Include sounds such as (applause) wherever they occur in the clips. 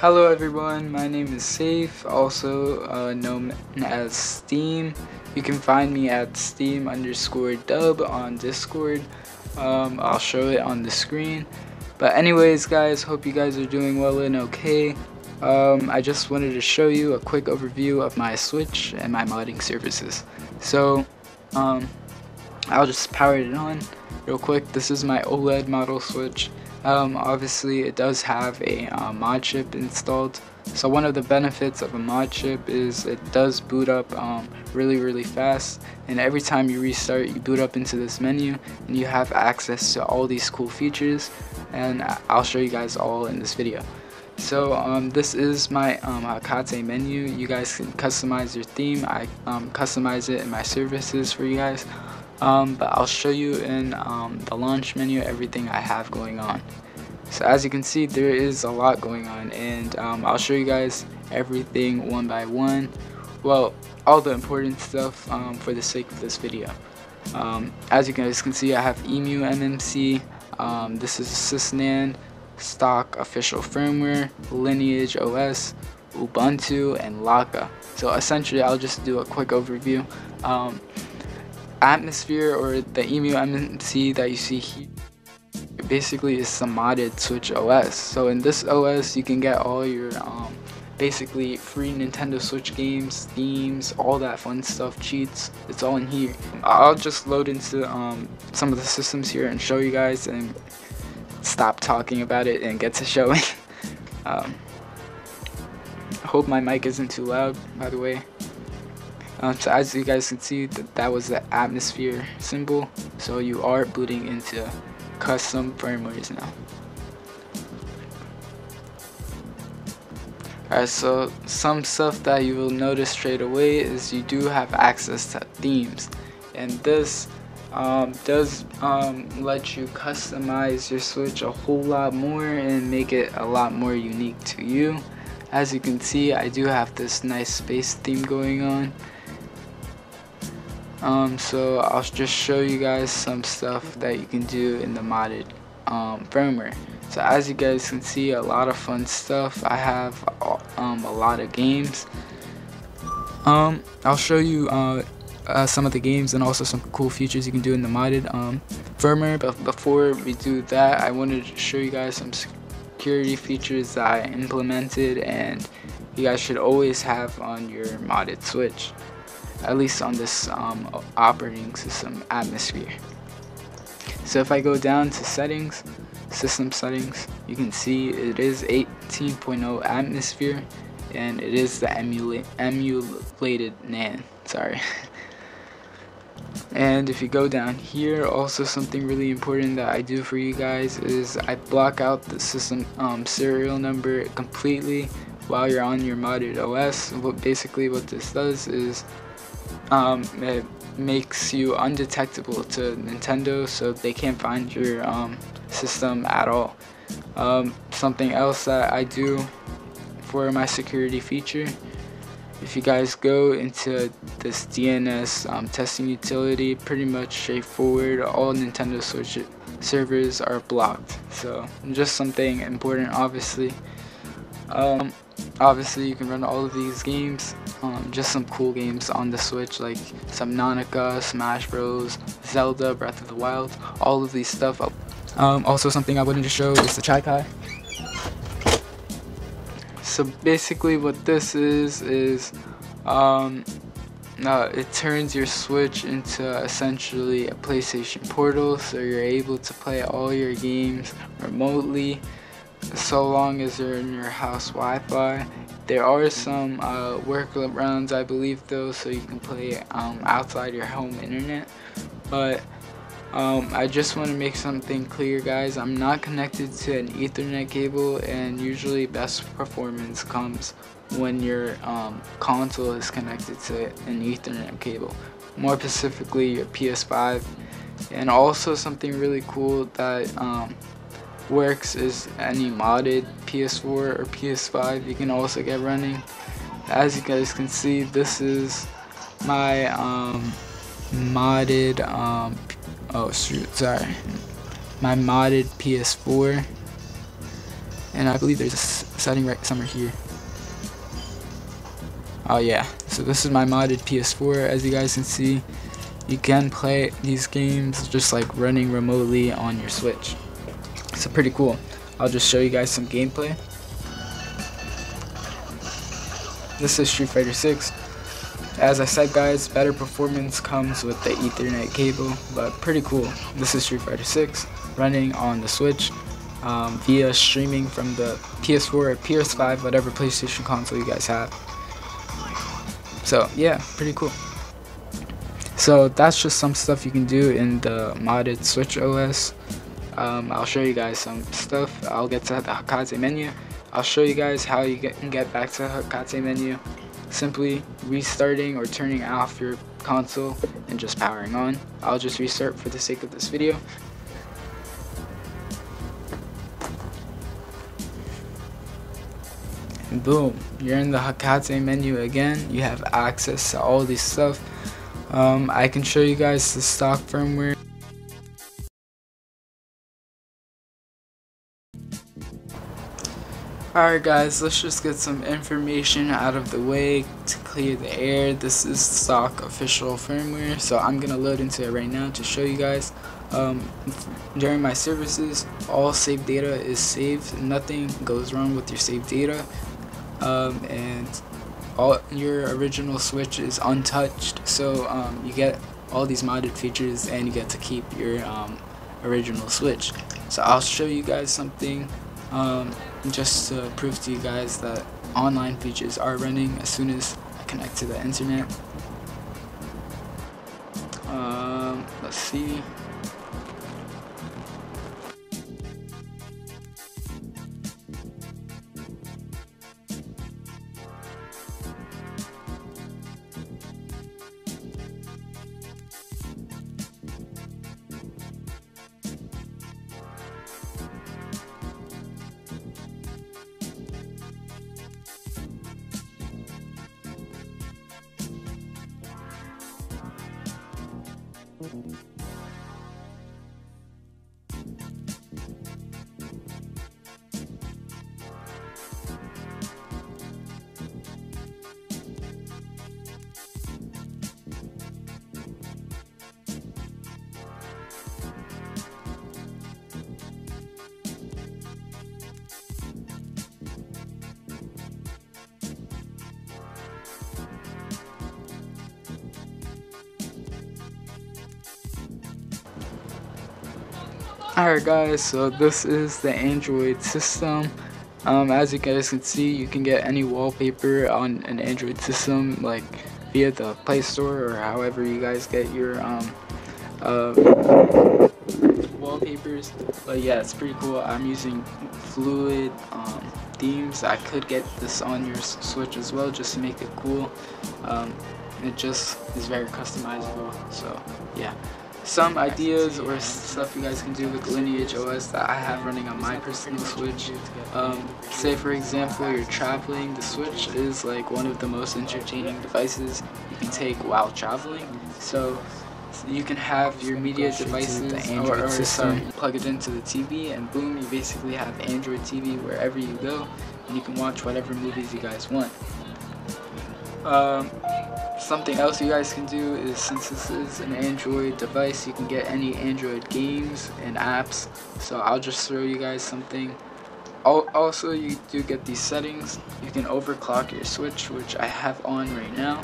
Hello everyone, my name is Safe, also uh, known as Steam. You can find me at Steam underscore dub on Discord. Um, I'll show it on the screen. But anyways guys, hope you guys are doing well and okay. Um, I just wanted to show you a quick overview of my Switch and my modding services. So, um, I'll just power it on real quick. This is my OLED model Switch. Um, obviously it does have a uh, mod chip installed. So one of the benefits of a mod chip is it does boot up um, really really fast. And every time you restart you boot up into this menu and you have access to all these cool features. And I'll show you guys all in this video. So um, this is my um, Hekate menu. You guys can customize your theme. I um, customize it in my services for you guys um, but I'll show you in um, the launch menu everything I have going on. So as you can see there is a lot going on and um, I'll show you guys everything one by one. Well all the important stuff um, for the sake of this video. Um, as you guys can see I have EMU MMC um, this is sysNAND stock official firmware lineage OS Ubuntu and Lakka. So essentially I'll just do a quick overview atmosphere or the EMU MMC that you see here basically is some modded Switch OS. So in this OS you can get all your um, basically free Nintendo Switch games, themes, all that fun stuff, cheats, it's all in here. I'll just load into um, some of the systems here and show you guys and stop talking about it and get to showing. (laughs) um, I hope my mic isn't too loud by the way. Um, so as you guys can see, that, that was the atmosphere symbol. So you are booting into custom firmwares now. Alright, so some stuff that you will notice straight away is you do have access to themes. And this um, does um, let you customize your Switch a whole lot more and make it a lot more unique to you. As you can see, I do have this nice space theme going on um, so I'll just show you guys some stuff that you can do in the modded um, firmware. So as you guys can see a lot of fun stuff. I have um, a lot of games. Um, I'll show you uh, uh, some of the games and also some cool features you can do in the modded um, firmware. But before we do that I wanted to show you guys some security features that I implemented and you guys should always have on your modded switch at least on this um, operating system atmosphere. So if I go down to settings, system settings, you can see it is 18.0 atmosphere and it is the emulate, emulated NAND, sorry. (laughs) and if you go down here, also something really important that I do for you guys is I block out the system um, serial number completely while you're on your modded OS. What basically what this does is um, it makes you undetectable to Nintendo so they can't find your um, system at all. Um, something else that I do for my security feature if you guys go into this DNS um, testing utility pretty much straightforward all Nintendo Switch servers are blocked so just something important obviously um, obviously you can run all of these games um, just some cool games on the switch like some Subnautica, Smash Bros, Zelda, Breath of the Wild all of these stuff. Um, also something I wanted to show is the Chiaki so basically what this is is um, uh, it turns your switch into essentially a PlayStation portal so you're able to play all your games remotely so long as they're in your house Wi-Fi. There are some uh, workarounds, I believe, though, so you can play um, outside your home internet. But um, I just want to make something clear, guys. I'm not connected to an Ethernet cable, and usually best performance comes when your um, console is connected to an Ethernet cable. More specifically, your PS5. And also something really cool that um, works is any modded PS4 or PS5 you can also get running. As you guys can see, this is my um, modded, um, oh shoot, sorry, my modded PS4. and I believe there's a setting right somewhere here. Oh yeah, so this is my modded PS4 as you guys can see. You can play these games just like running remotely on your Switch. So pretty cool. I'll just show you guys some gameplay. This is Street Fighter 6. As I said guys, better performance comes with the ethernet cable, but pretty cool. This is Street Fighter 6 running on the Switch um, via streaming from the PS4 or PS5, whatever PlayStation console you guys have. So yeah, pretty cool. So that's just some stuff you can do in the modded Switch OS. Um, I'll show you guys some stuff. I'll get to the Hekate menu. I'll show you guys how you can get back to the Hekate menu. Simply restarting or turning off your console and just powering on. I'll just restart for the sake of this video. and boom you're in the Hekate menu again you have access to all this stuff um, I can show you guys the stock firmware Alright guys, let's just get some information out of the way to clear the air. This is stock official firmware, so I'm going to load into it right now to show you guys. Um, during my services, all saved data is saved. Nothing goes wrong with your saved data um, and all your original Switch is untouched. So um, you get all these modded features and you get to keep your um, original Switch. So I'll show you guys something um, just to prove to you guys that online features are running as soon as I connect to the internet. Um, let's see. Mm-hmm. Alright guys, so this is the Android system. Um, as you guys can see, you can get any wallpaper on an Android system, like via the Play Store or however you guys get your um, uh, wallpapers. But yeah, it's pretty cool. I'm using fluid um, themes. I could get this on your Switch as well, just to make it cool. Um, it just is very customizable. So yeah some ideas or stuff you guys can do with Lineage OS that I have running on my personal Switch. Um, say for example you're traveling, the Switch is like one of the most entertaining devices you can take while traveling. So you can have your media devices or, or sorry, plug it into the TV and boom you basically have Android TV wherever you go and you can watch whatever movies you guys want. Um, Something else you guys can do is since this is an Android device, you can get any Android games and apps. So I'll just show you guys something. Also, you do get these settings. You can overclock your Switch, which I have on right now.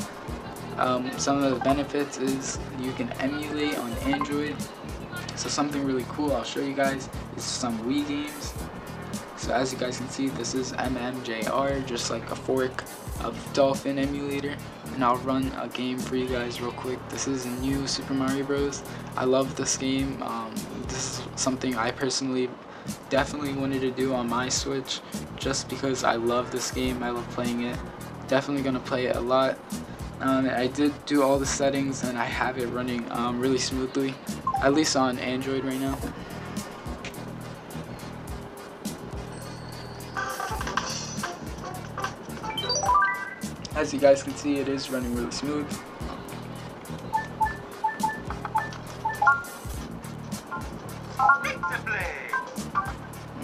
Um, some of the benefits is you can emulate on Android. So something really cool I'll show you guys is some Wii games. So as you guys can see, this is MMJR, just like a fork of Dolphin emulator. And I'll run a game for you guys real quick. This is new Super Mario Bros. I love this game. Um, this is something I personally definitely wanted to do on my Switch just because I love this game. I love playing it. Definitely gonna play it a lot. Um, I did do all the settings and I have it running um, really smoothly, at least on Android right now. As you guys can see, it is running really smooth.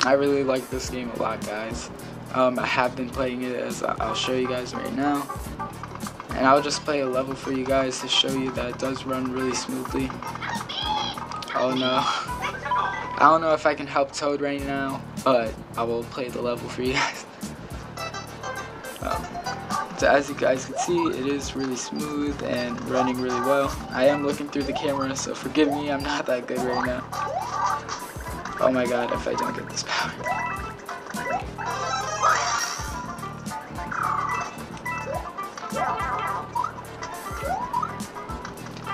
I really like this game a lot, guys. Um, I have been playing it as I'll show you guys right now. And I'll just play a level for you guys to show you that it does run really smoothly. Oh no. I don't know if I can help Toad right now, but I will play the level for you guys. So as you guys can see, it is really smooth and running really well. I am looking through the camera, so forgive me, I'm not that good right now. Oh my god, if I don't get this power.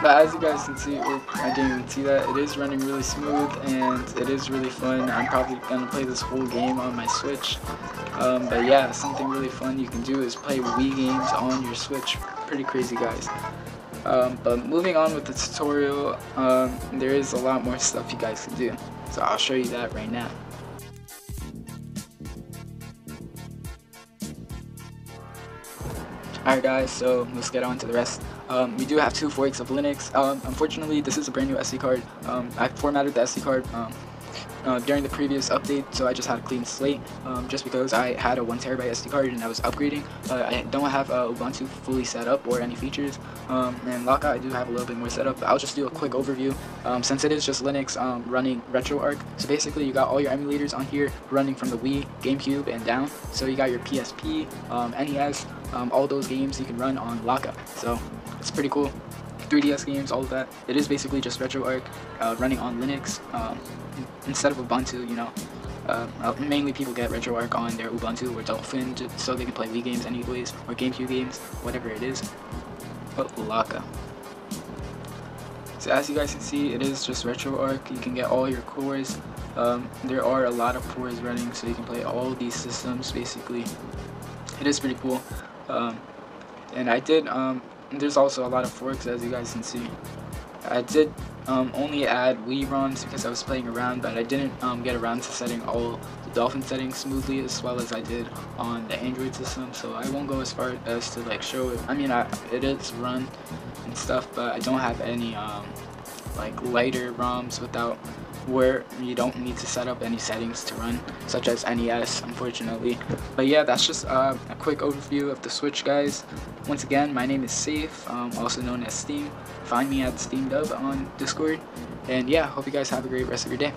But as you guys can see, I didn't even see that, it is running really smooth and it is really fun. I'm probably going to play this whole game on my Switch. Um, but yeah, something really fun you can do is play Wii games on your Switch. Pretty crazy, guys. Um, but moving on with the tutorial, um, there is a lot more stuff you guys can do. So I'll show you that right now. Alright guys, so let's get on to the rest. Um, we do have two forks of Linux. Um, unfortunately, this is a brand new SD card. Um, I formatted the SD card um, uh, during the previous update, so I just had a clean slate um, just because I had a 1 terabyte SD card and I was upgrading. But I don't have uh, Ubuntu fully set up or any features. Um, and Lakka, I do have a little bit more set up. I'll just do a quick overview since it is just Linux running RetroArch. So basically, you got all your emulators on here running from the Wii, GameCube, and down. So you got your PSP, NES, all those games you can run on Lakka. So it's pretty cool. 3DS games, all of that. It is basically just RetroArch uh, running on Linux um, instead of Ubuntu, you know. Uh, uh mainly people get RetroArch on their Ubuntu or Dolphin so they can play Wii games anyways, or GameCube games, whatever it is. But Lakka. So as you guys can see, it is just RetroArch. You can get all your cores. Um, there are a lot of cores running, so you can play all these systems basically. It is pretty cool. Um, and I did um, there's also a lot of forks as you guys can see. I did um, only add Wii ROMs because I was playing around, but I didn't um, get around to setting all the Dolphin settings smoothly as well as I did on the Android system. So I won't go as far as to like show it. I mean, I, it is run and stuff, but I don't have any um, like lighter ROMs without where you don't need to set up any settings to run, such as NES, unfortunately. But yeah, that's just uh, a quick overview of the Switch, guys. Once again, my name is Safe, um, also known as Steam. Find me at SteamDub on Discord. And yeah, hope you guys have a great rest of your day.